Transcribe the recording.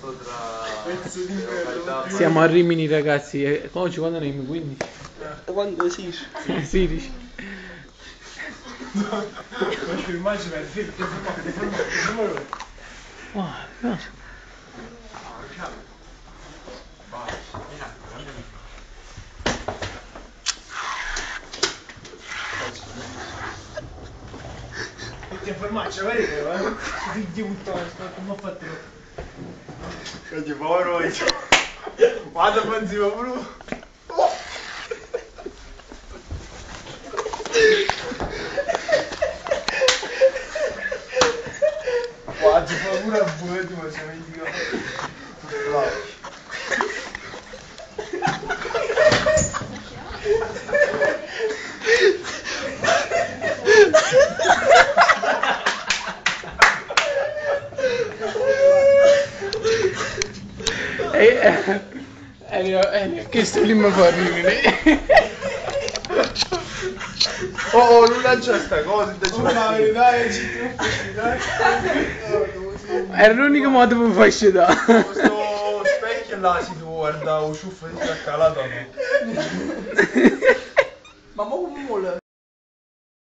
posto tra. Siamo a Rimini ragazzi, e oggi quando ne 15? Quando si 16. Ma ti immagini il film, ti ti ti. Oh, no. E ti fermaccia, vedi che eh? Figli di puttana, come ho fatto? Oggi povero Vado a zio Bruno. Guarda, fa pure a buio, ma ci dimenticato. Bravo. Che sto prima fa Rimini? Oh, oh, non lancia sta cosa, te Oh, dai, dai, ci dai. Era l'unico modo per far scegliere. Questo specchio là si può guardare un ciuffo di calato no? Ma mo come vuole?